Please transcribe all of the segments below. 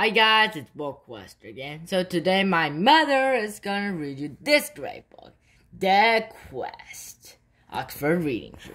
Hi guys, it's Book Quest again. So today my mother is gonna read you this great book, The Quest, Oxford Reading Tree.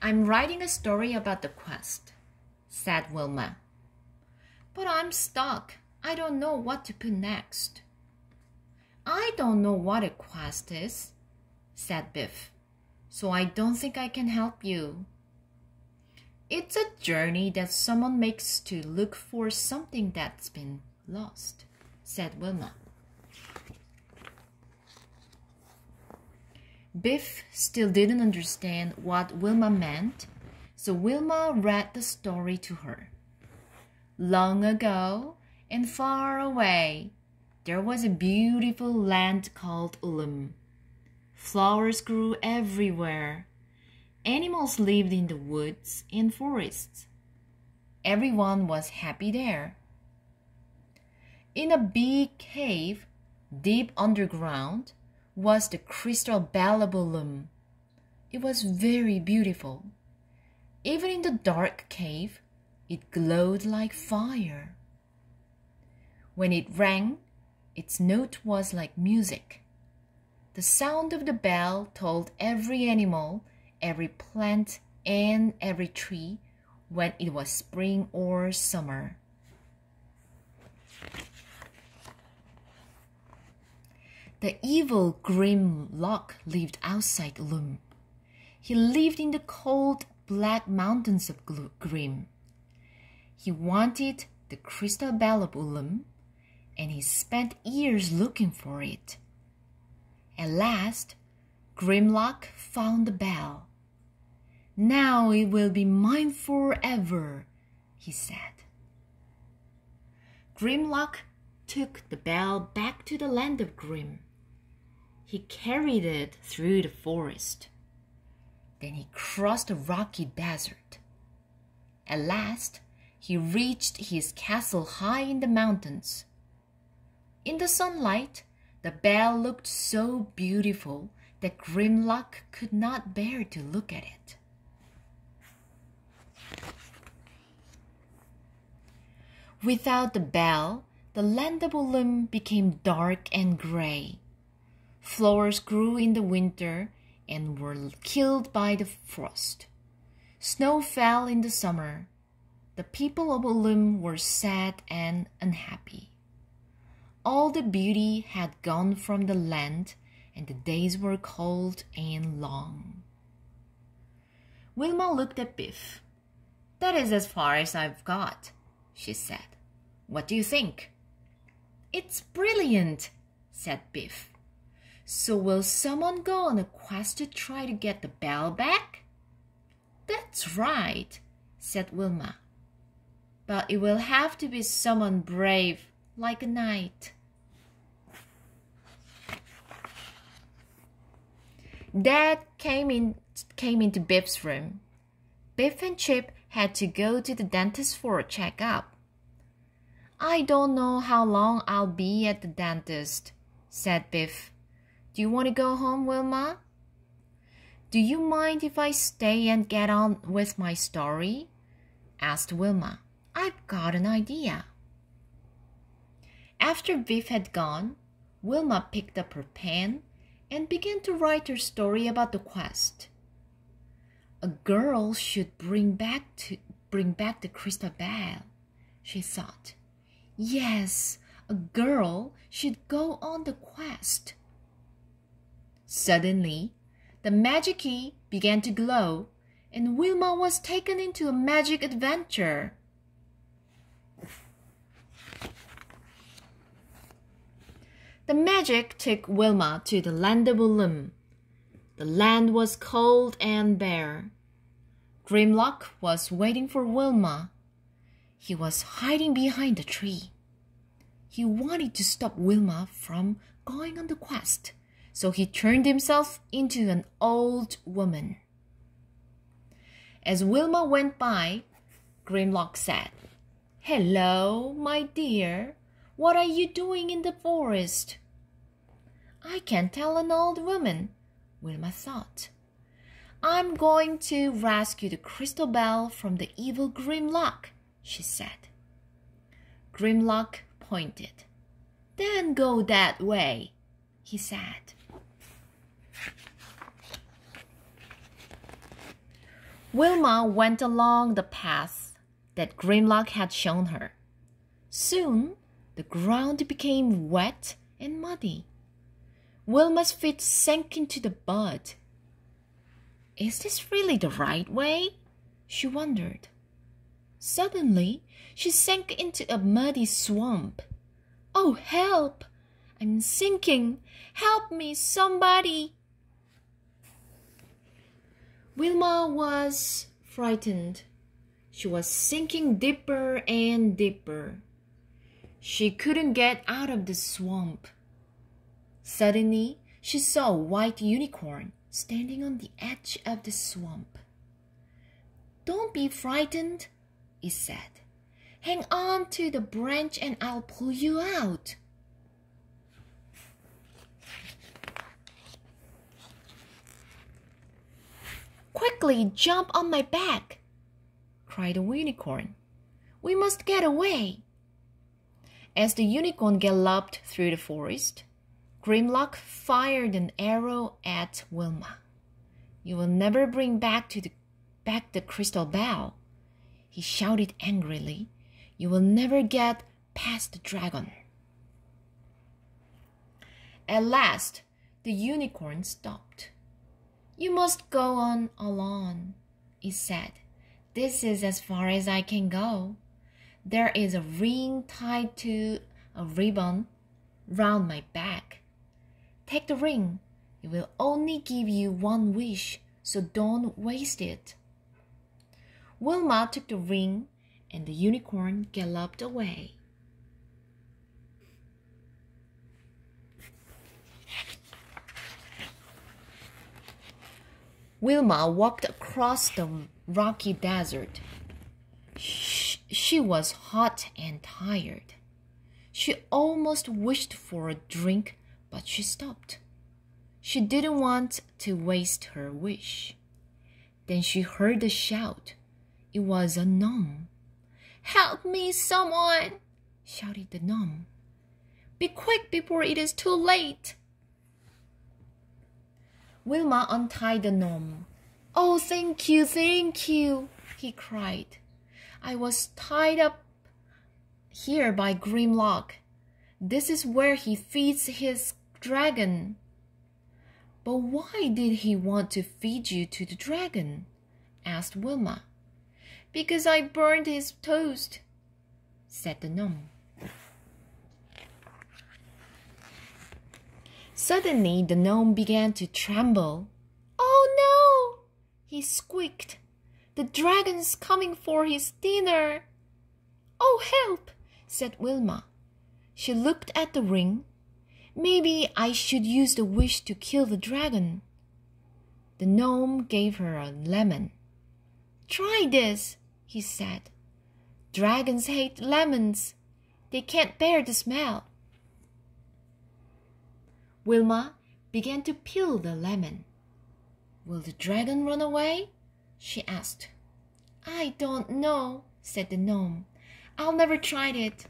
I'm writing a story about the quest, said Wilma. But I'm stuck. I don't know what to put next. I don't know what a quest is, said Biff, so I don't think I can help you. It's a journey that someone makes to look for something that's been lost, said Wilma. Biff still didn't understand what Wilma meant, so Wilma read the story to her. Long ago and far away, there was a beautiful land called Ullum. Flowers grew everywhere Animals lived in the woods and forests. Everyone was happy there. In a big cave, deep underground, was the crystal Ullum. It was very beautiful. Even in the dark cave, it glowed like fire. When it rang, its note was like music. The sound of the bell told every animal every plant and every tree when it was spring or summer. The evil Grimlock lived outside Ullum. He lived in the cold black mountains of Grim. He wanted the crystal bell of Ullum, and he spent years looking for it. At last, Grimlock found the bell. Now it will be mine forever, he said. Grimlock took the bell back to the land of Grim. He carried it through the forest. Then he crossed a rocky desert. At last, he reached his castle high in the mountains. In the sunlight, the bell looked so beautiful that Grimlock could not bear to look at it. Without the bell, the land of Ullum became dark and gray. Flowers grew in the winter and were killed by the frost. Snow fell in the summer. The people of Ullum were sad and unhappy. All the beauty had gone from the land, and the days were cold and long. Wilma looked at Biff. That is as far as I've got, she said. What do you think? It's brilliant, said Biff. So will someone go on a quest to try to get the bell back? That's right, said Wilma. But it will have to be someone brave, like a knight. Dad came in came into Biff's room. Biff and Chip had to go to the dentist for a checkup. I don't know how long I'll be at the dentist, said Biff. Do you want to go home, Wilma? Do you mind if I stay and get on with my story? asked Wilma. I've got an idea. After Biff had gone, Wilma picked up her pen and began to write her story about the quest. A girl should bring back to bring back the crystal bell, she thought. Yes, a girl should go on the quest. Suddenly, the magic key began to glow, and Wilma was taken into a magic adventure. The magic took Wilma to the land of Ullum. The land was cold and bare. Grimlock was waiting for Wilma he was hiding behind a tree. He wanted to stop Wilma from going on the quest, so he turned himself into an old woman. As Wilma went by, Grimlock said, Hello, my dear. What are you doing in the forest? I can't tell an old woman, Wilma thought. I'm going to rescue the crystal bell from the evil Grimlock, she said. Grimlock pointed. Then go that way, he said. Wilma went along the path that Grimlock had shown her. Soon the ground became wet and muddy. Wilma's feet sank into the mud. Is this really the right way? She wondered. Suddenly, she sank into a muddy swamp. Oh, help! I'm sinking! Help me, somebody! Wilma was frightened. She was sinking deeper and deeper. She couldn't get out of the swamp. Suddenly, she saw a white unicorn standing on the edge of the swamp. Don't be frightened, it said. Hang on to the branch and I'll pull you out. Quickly jump on my back, cried the unicorn. We must get away. As the unicorn galloped through the forest, Grimlock fired an arrow at Wilma. You will never bring back to the back the crystal bell, he shouted angrily. You will never get past the dragon. At last, the unicorn stopped. You must go on alone, it said. This is as far as I can go. There is a ring tied to a ribbon round my back. Take the ring. It will only give you one wish, so don't waste it. Wilma took the ring and the unicorn galloped away. Wilma walked across the rocky desert. She was hot and tired. She almost wished for a drink, but she stopped. She didn't want to waste her wish. Then she heard a shout. It was a gnome. Help me, someone! shouted the gnome. Be quick before it is too late. Wilma untied the gnome. Oh, thank you, thank you, he cried. I was tied up here by Grimlock. This is where he feeds his dragon. But why did he want to feed you to the dragon? asked Wilma. Because I burned his toast, said the gnome. Suddenly, the gnome began to tremble. Oh no! he squeaked. The dragon's coming for his dinner. Oh, help! said Wilma. She looked at the ring. Maybe I should use the wish to kill the dragon. The gnome gave her a lemon. Try this, he said. Dragons hate lemons. They can't bear the smell. Wilma began to peel the lemon. Will the dragon run away? she asked. I don't know, said the gnome. I'll never try it.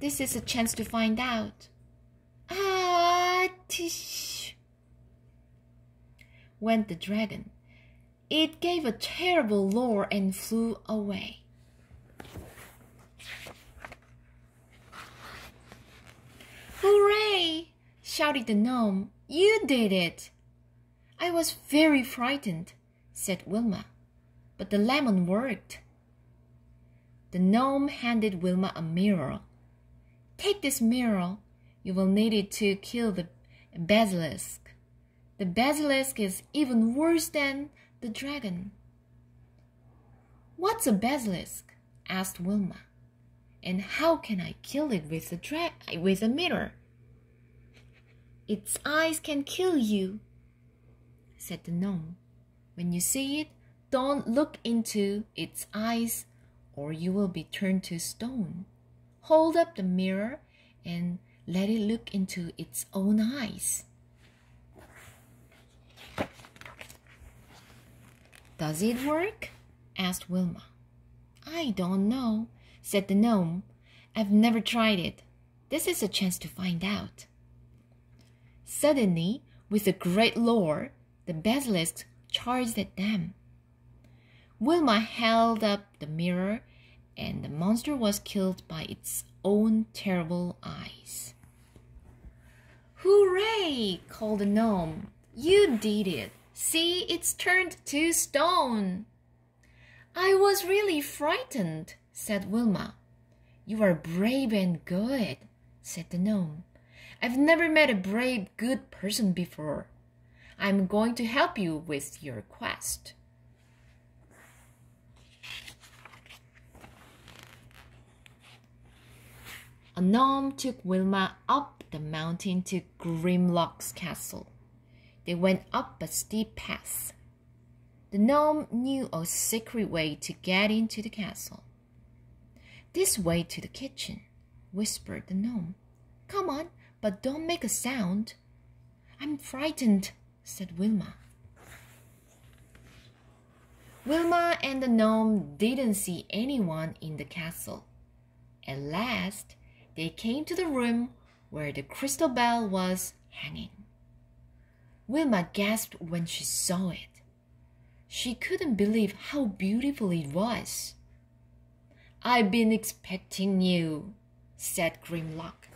This is a chance to find out. Ah, tish, went the dragon. It gave a terrible roar and flew away. Hooray! shouted the gnome. You did it! I was very frightened, said Wilma, but the lemon worked. The gnome handed Wilma a mirror. Take this mirror. You will need it to kill the basilisk. The basilisk is even worse than the dragon. What's a basilisk? asked Wilma. And how can I kill it with a dra- with a mirror? Its eyes can kill you, said the gnome. When you see it, don't look into its eyes or you will be turned to stone. Hold up the mirror and let it look into its own eyes. Does it work? asked Wilma. I don't know, said the gnome. I've never tried it. This is a chance to find out. Suddenly, with a great roar, the basilisks charged at them. Wilma held up the mirror, and the monster was killed by its own terrible eyes. Hooray! called the gnome. You did it. See, it's turned to stone. I was really frightened, said Wilma. You are brave and good, said the gnome. I've never met a brave, good person before. I'm going to help you with your quest. A gnome took Wilma up the mountain to Grimlock's castle. They went up a steep path. The gnome knew a secret way to get into the castle. This way to the kitchen, whispered the gnome. Come on, but don't make a sound. I'm frightened, said Wilma. Wilma and the gnome didn't see anyone in the castle. At last, they came to the room where the crystal bell was hanging. Wilma gasped when she saw it. She couldn't believe how beautiful it was. I've been expecting you, said Grimlock.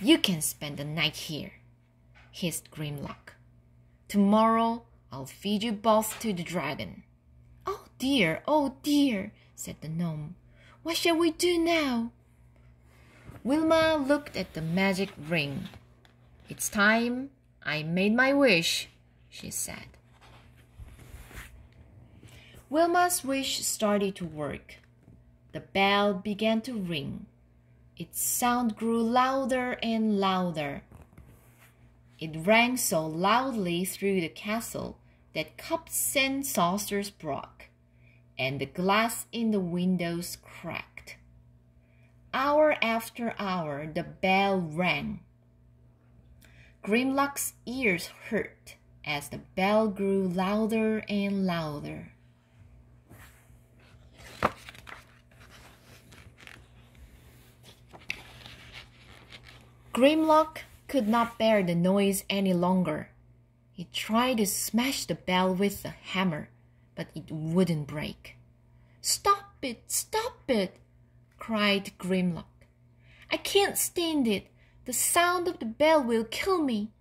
You can spend the night here, hissed Grimlock. Tomorrow I'll feed you both to the dragon. Oh dear, oh dear, said the gnome. What shall we do now? Wilma looked at the magic ring. It's time I made my wish, she said. Wilma's wish started to work. The bell began to ring. Its sound grew louder and louder. It rang so loudly through the castle that cups and saucers broke, and the glass in the windows cracked. Hour after hour the bell rang. Grimlock's ears hurt as the bell grew louder and louder. Grimlock could not bear the noise any longer. He tried to smash the bell with a hammer, but it wouldn't break. Stop it! Stop it! Cried Grimlock. I can't stand it. The sound of the bell will kill me.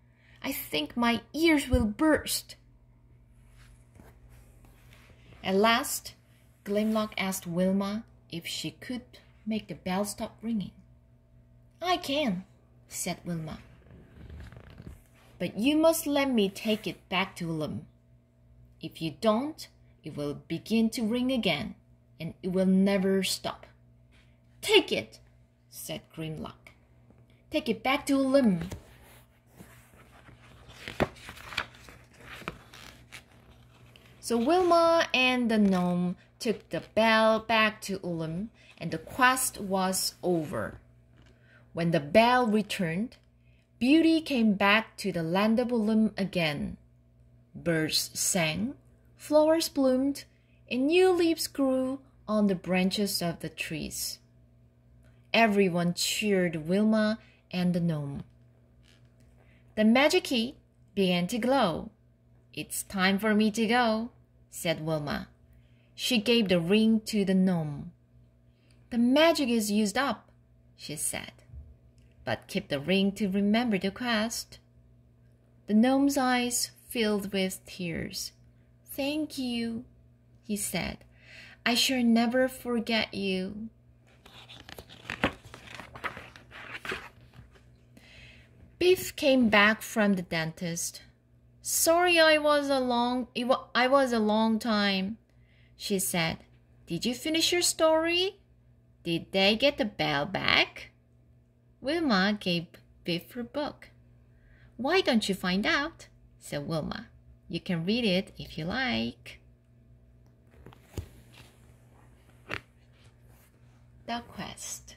I think my ears will burst. At last, Grimlock asked Wilma if she could make the bell stop ringing. I can, said Wilma. But you must let me take it back to Ullum. If you don't, it will begin to ring again, and it will never stop. Take it, said Grimlock. Take it back to Ullum. So Wilma and the gnome took the bell back to Ullum, and the quest was over. When the bell returned, beauty came back to the land of Ullum again. Birds sang, flowers bloomed, and new leaves grew on the branches of the trees. Everyone cheered Wilma and the gnome. The magic key began to glow. It's time for me to go, said Wilma. She gave the ring to the gnome. The magic is used up, she said. But keep the ring to remember the quest. The gnome's eyes filled with tears. Thank you, he said. I shall never forget you. Biff came back from the dentist. Sorry I was a long I was a long time, she said. Did you finish your story? Did they get the bell back? Wilma gave Biff her book. Why don't you find out? said Wilma. You can read it if you like. The Quest